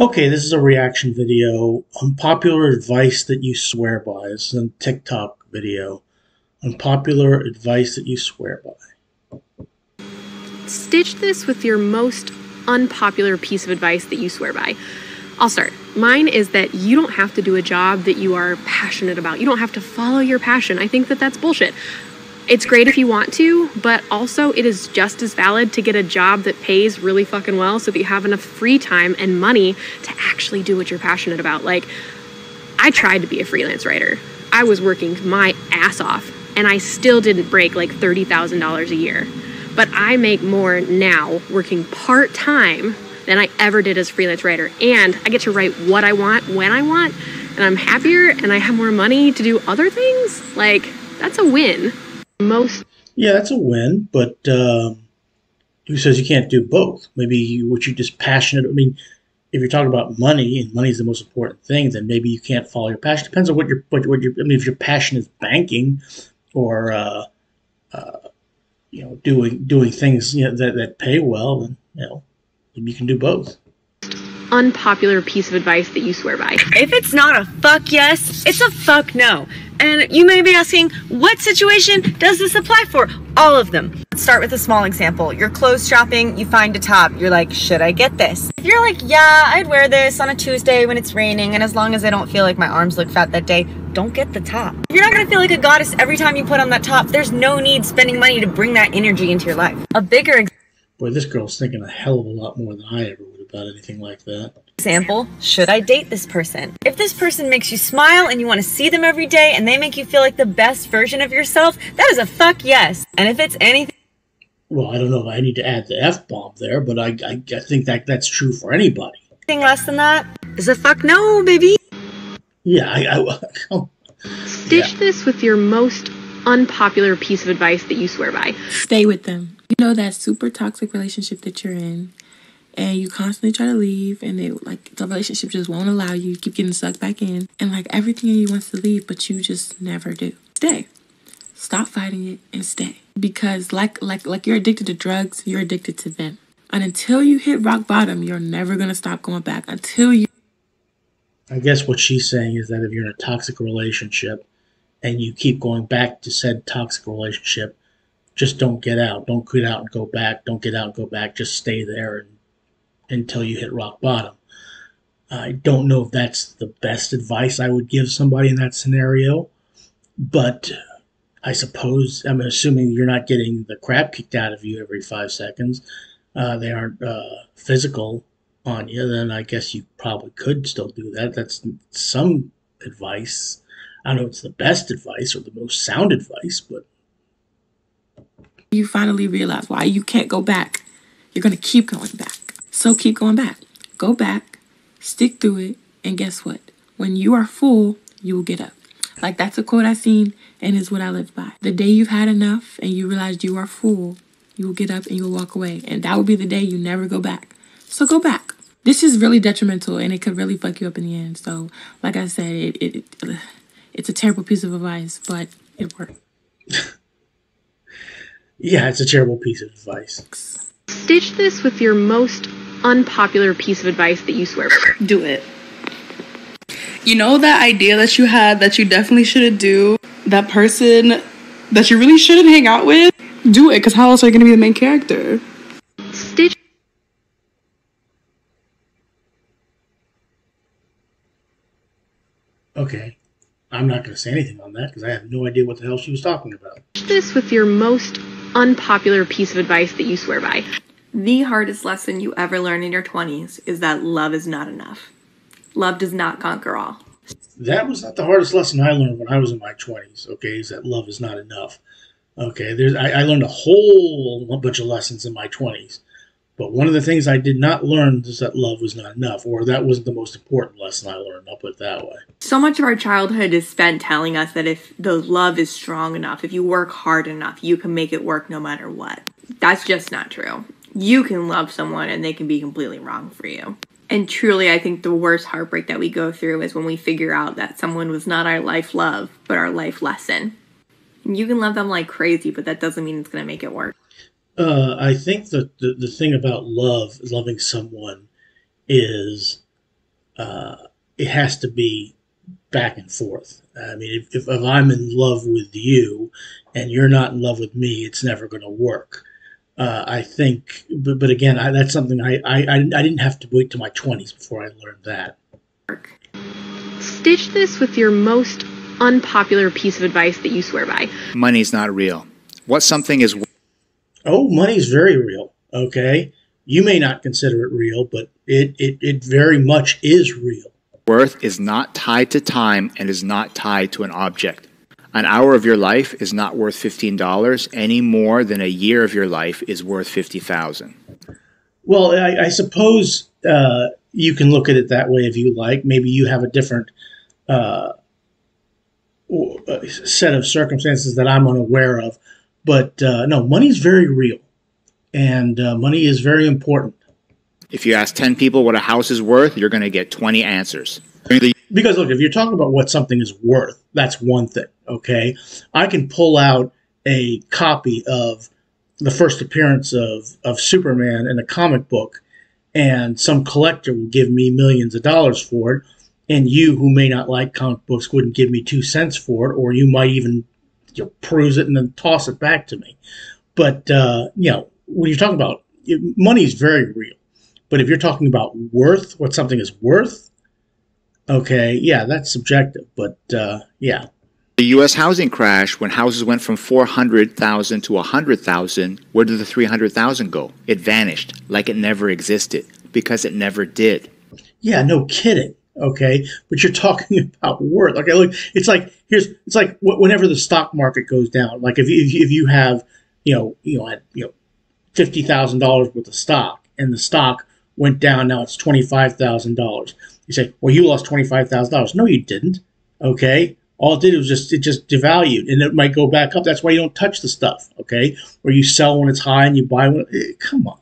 Okay, this is a reaction video. Unpopular advice that you swear by. This is a TikTok video. Unpopular advice that you swear by. Stitch this with your most unpopular piece of advice that you swear by. I'll start. Mine is that you don't have to do a job that you are passionate about. You don't have to follow your passion. I think that that's bullshit. It's great if you want to, but also it is just as valid to get a job that pays really fucking well so that you have enough free time and money to actually do what you're passionate about. Like, I tried to be a freelance writer. I was working my ass off and I still didn't break like $30,000 a year. But I make more now working part time than I ever did as a freelance writer. And I get to write what I want when I want, and I'm happier and I have more money to do other things. Like, that's a win most. Yeah, that's a win, but um, who says you can't do both? Maybe you, what you're just passionate. I mean, if you're talking about money and money is the most important thing, then maybe you can't follow your passion. Depends on what your what, what your. I mean, if your passion is banking, or uh, uh, you know, doing doing things you know, that that pay well, then you know, maybe you can do both unpopular piece of advice that you swear by? If it's not a fuck yes, it's a fuck no. And you may be asking, what situation does this apply for? All of them. Let's start with a small example. You're clothes shopping, you find a top, you're like, should I get this? If you're like, yeah, I'd wear this on a Tuesday when it's raining, and as long as I don't feel like my arms look fat that day, don't get the top. You're not gonna feel like a goddess every time you put on that top. There's no need spending money to bring that energy into your life. A bigger Boy, this girl's thinking a hell of a lot more than I ever would about anything like that. Example, should I date this person? If this person makes you smile and you want to see them every day and they make you feel like the best version of yourself, that is a fuck yes. And if it's anything well, I don't know if I need to add the F bomb there, but I, I, I think that that's true for anybody. Anything less than that is a fuck no, baby. Yeah, I, I Stitch yeah. this with your most unpopular piece of advice that you swear by. Stay with them. You know that super toxic relationship that you're in and you constantly try to leave and it like the relationship just won't allow you, you keep getting sucked back in and like everything in you wants to leave but you just never do. Stay. Stop fighting it and stay. Because like like like you're addicted to drugs you're addicted to them. And until you hit rock bottom you're never going to stop going back. Until you i guess what she's saying is that if you're in a toxic relationship and you keep going back to said toxic relationship just don't get out. Don't get out and go back. Don't get out and go back. Just stay there and until you hit rock bottom. I don't know if that's the best advice I would give somebody in that scenario, but I suppose I'm assuming you're not getting the crap kicked out of you every five seconds. Uh, they aren't uh, physical on you, then I guess you probably could still do that. That's some advice. I don't know if it's the best advice or the most sound advice, but. You finally realize why you can't go back. You're going to keep going back. So keep going back. Go back, stick through it, and guess what? When you are full, you will get up. Like that's a quote I seen and is what I live by. The day you've had enough and you realize you are full, you will get up and you will walk away. And that will be the day you never go back. So go back. This is really detrimental and it could really fuck you up in the end. So, like I said, it, it, it it's a terrible piece of advice, but it worked. yeah, it's a terrible piece of advice. Stitch this with your most unpopular piece of advice that you swear by? Do it. You know that idea that you had that you definitely shouldn't do? That person that you really shouldn't hang out with? Do it, because how else are you going to be the main character? Stitch. Okay. I'm not going to say anything on that because I have no idea what the hell she was talking about. This with your most unpopular piece of advice that you swear by. The hardest lesson you ever learn in your 20s is that love is not enough. Love does not conquer all. That was not the hardest lesson I learned when I was in my 20s, okay, is that love is not enough. Okay, there's I, I learned a whole bunch of lessons in my 20s. But one of the things I did not learn is that love was not enough, or that wasn't the most important lesson I learned. I'll put it that way. So much of our childhood is spent telling us that if the love is strong enough, if you work hard enough, you can make it work no matter what. That's just not true you can love someone and they can be completely wrong for you. And truly, I think the worst heartbreak that we go through is when we figure out that someone was not our life love, but our life lesson. You can love them like crazy, but that doesn't mean it's going to make it work. Uh, I think that the, the thing about love, loving someone, is uh, it has to be back and forth. I mean, if, if I'm in love with you and you're not in love with me, it's never going to work. Uh, I think, but, but again, I, that's something I, I, I didn't have to wait to my 20s before I learned that. Stitch this with your most unpopular piece of advice that you swear by. Money's not real. What something is Oh, money's very real. Okay. You may not consider it real, but it, it, it very much is real. worth is not tied to time and is not tied to an object. An hour of your life is not worth $15 any more than a year of your life is worth 50,000. Well, I, I suppose uh, you can look at it that way if you like. Maybe you have a different uh, uh, set of circumstances that I'm unaware of. But uh, no, money's very real, and uh, money is very important. If you ask 10 people what a house is worth, you're going to get 20 answers. Because look, if you're talking about what something is worth, that's one thing. Okay, I can pull out a copy of the first appearance of of Superman in a comic book, and some collector will give me millions of dollars for it, and you who may not like comic books wouldn't give me two cents for it, or you might even you know, peruse it and then toss it back to me. But uh, you know, when you're talking about money is very real. But if you're talking about worth, what something is worth, okay, yeah, that's subjective. But uh, yeah, The US housing crash, when houses went from 400,000 to 100,000, where did the 300,000 go? It vanished like it never existed because it never did. yeah, no kidding. Okay, but you're talking about worth. Okay, look, it's like here's it's like wh- whenever the stock market goes down. Like if you, if you, if you have you know you know you know fifty thousand dollars worth of stock and the stock went down, now it's twenty five thousand dollars. You say, well, you lost twenty five thousand dollars. No, you didn't. Okay, all it did was just it just devalued, and it might go back up. That's why you don't touch the stuff. Okay, or you sell when it's high and you buy when. eh, Come on.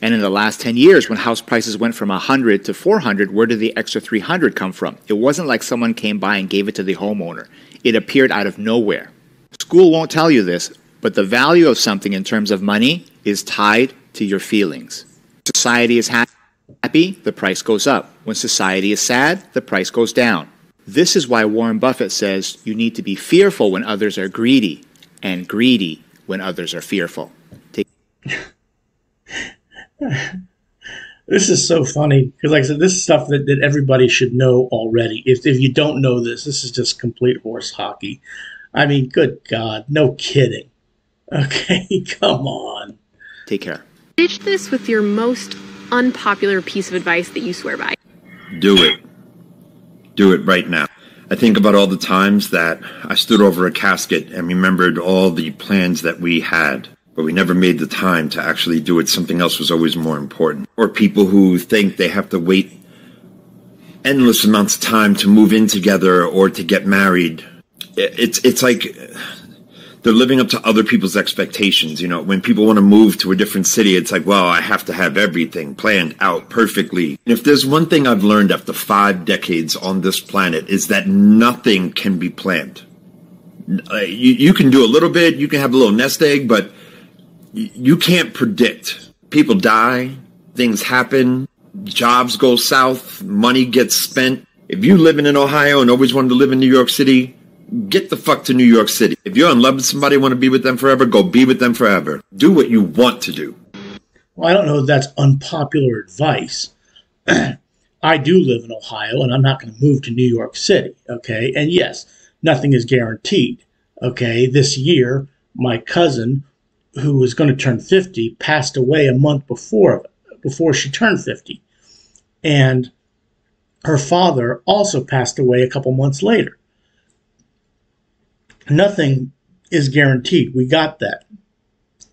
And in the last 10 years, when house prices went from 100 to 400, where did the extra 300 come from? It wasn't like someone came by and gave it to the homeowner. It appeared out of nowhere. School won't tell you this, but the value of something in terms of money is tied to your feelings. Society is ha- happy, the price goes up. When society is sad, the price goes down. This is why Warren Buffett says you need to be fearful when others are greedy and greedy when others are fearful. Take This is so funny because, like I said, this is stuff that, that everybody should know already. If, if you don't know this, this is just complete horse hockey. I mean, good God, no kidding. Okay, come on. take care. Stitch this with your most unpopular piece of advice that you swear by. Do it. Do it right now. I think about all the times that I stood over a casket and remembered all the plans that we had, but we never made the time to actually do it. Something else was always more important. Or people who think they have to wait endless amounts of time to move in together or to get married. It's it's like they're living up to other people's expectations. You know, when people want to move to a different city, it's like, well, I have to have everything planned out perfectly. And if there's one thing I've learned after five decades on this planet is that nothing can be planned. Uh, you, you can do a little bit, you can have a little nest egg, but y- you can't predict. People die, things happen, jobs go south, money gets spent. If you living in Ohio and always wanted to live in New York City, get the fuck to New York City. If you're in love with somebody, want to be with them forever, go be with them forever. Do what you want to do. Well, I don't know if that's unpopular advice. I do live in Ohio and I'm not going to move to New York City. Okay. And yes, nothing is guaranteed. Okay. This year, my cousin, who was going to turn 50, passed away a month before, before she turned 50. And her father also passed away a couple months later. Nothing is guaranteed. We got that.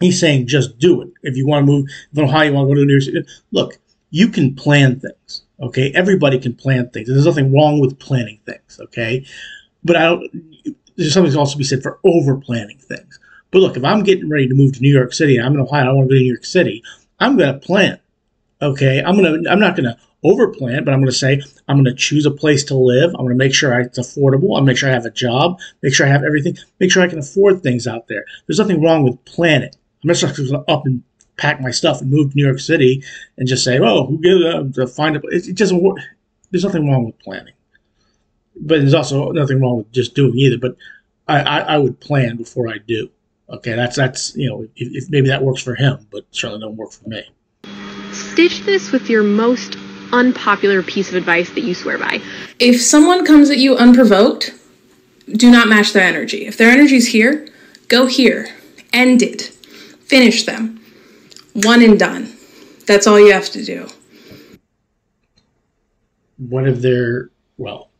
He's saying just do it. If you want to move from Ohio, you want to go to New York City. Look, you can plan things. Okay, everybody can plan things. There's nothing wrong with planning things. Okay, but I don't. There's something to also be said for over planning things. But look, if I'm getting ready to move to New York City, and I'm in Ohio, I want to go to New York City. I'm going to plan. Okay, I'm gonna. I'm not going to over plan, but I'm going to say I'm going to choose a place to live. I'm going to make sure it's affordable. I'm make sure I have a job. Make sure I have everything. Make sure I can afford things out there. There's nothing wrong with planning. I'm not just going to up and pack my stuff and move to New York City and just say, "Oh, who gives to find a?" It, it doesn't work. There's nothing wrong with planning, but there's also nothing wrong with just doing either. But I, I, I would plan before I do. Okay, that's that's you know, if, if maybe that works for him, but certainly don't work for me. Stitch this with your most unpopular piece of advice that you swear by. If someone comes at you unprovoked, do not match their energy. If their energy's here, go here. End it. Finish them. One and done. That's all you have to do. What if they're well?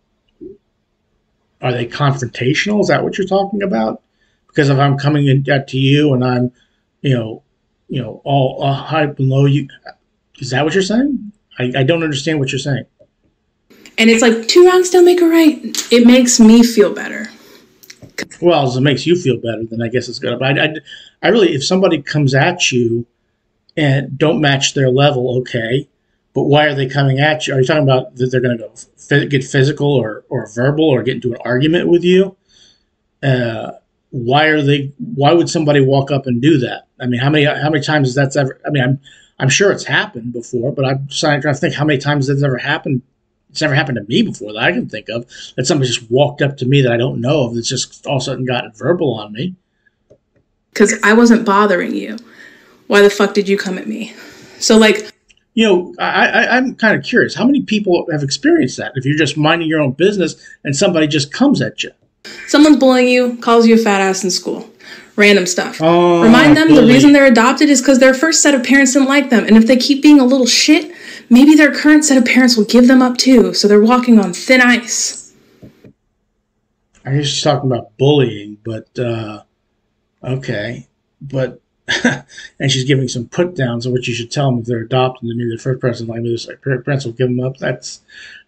Are they confrontational? Is that what you're talking about? Because if I'm coming in at to you and I'm, you know, you know, all uh, high and low, you is that what you're saying? I, I don't understand what you're saying. And it's like two wrongs don't make a right. It makes me feel better. Well, as it makes you feel better, then I guess it's good. But I, I, I really, if somebody comes at you and don't match their level, okay. But why are they coming at you? Are you talking about that they're going to go f- get physical or, or verbal or get into an argument with you? Uh, why are they? Why would somebody walk up and do that? I mean, how many how many times has that's ever? I mean, I'm I'm sure it's happened before, but I'm trying to think how many times that's ever happened. It's never happened to me before that I can think of. That somebody just walked up to me that I don't know of. That's just all of a sudden got verbal on me. Because I wasn't bothering you. Why the fuck did you come at me? So like, you know, I, I I'm kind of curious. How many people have experienced that? If you're just minding your own business and somebody just comes at you. Someone's bullying you, calls you a fat ass in school random stuff. Oh, Remind them the reason they're adopted is because their first set of parents didn't like them. And if they keep being a little shit, maybe their current set of parents will give them up too. So they're walking on thin ice. I guess she's talking about bullying, but uh, okay. But and she's giving some put downs of what you should tell them if they're adopted. And maybe the first person like this, like parents will give them up. That's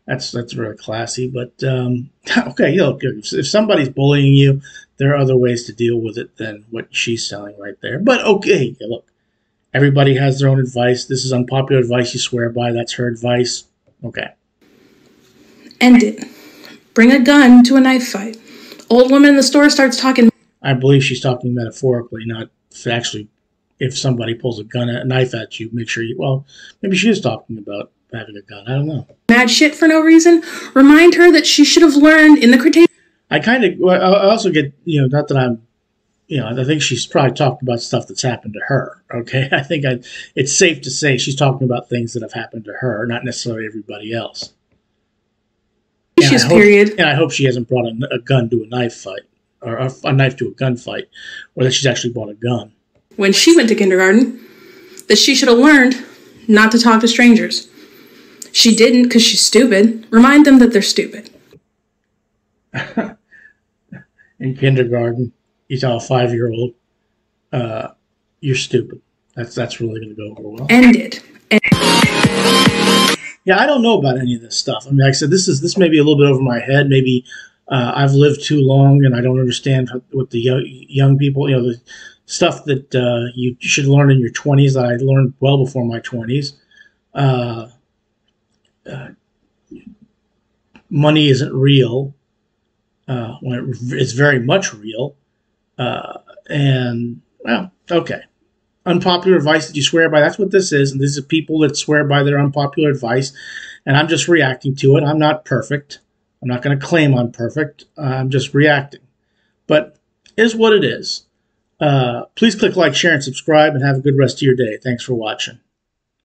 that's that's very classy. But um, okay, you know, if, if somebody's bullying you, there are other ways to deal with it than what she's selling right there. But okay, look, everybody has their own advice. This is unpopular advice you swear by. That's her advice. Okay. End it. Bring a gun to a knife fight. Old woman in the store starts talking. I believe she's talking metaphorically, not actually. If somebody pulls a gun, a knife at you, make sure you. Well, maybe she is talking about having a gun. I don't know. Mad shit for no reason. Remind her that she should have learned in the Cretaceous. I kind of. I also get you know not that I'm. You know, I think she's probably talked about stuff that's happened to her. Okay, I think I, it's safe to say she's talking about things that have happened to her, not necessarily everybody else. And I hope- period. And I hope she hasn't brought a, a gun to a knife fight, or a, a knife to a gunfight, or that she's actually bought a gun. when she went to kindergarten that she should have learned not to talk to strangers. She didn't because she's stupid. Remind them that they're stupid. in kindergarten, you tell a five year old, uh, "You're stupid." That's that's really going to go over well. End it. Yeah, I don't know about any of this stuff. I mean, like I said, this is this may be a little bit over my head. Maybe uh, I've lived too long and I don't understand what the young, young people, you know, the stuff that uh, you should learn in your twenties that I learned well before my twenties. Uh, uh, money isn't real uh, when it, it's very much real. Uh, and well, okay. Unpopular advice that you swear by. That's what this is. And these are people that swear by their unpopular advice. And I'm just reacting to it. I'm not perfect. I'm not going to claim I'm perfect. I'm just reacting. But is what it is. Uh, please click like, share, and subscribe, and have a good rest of your day. Thanks for watching.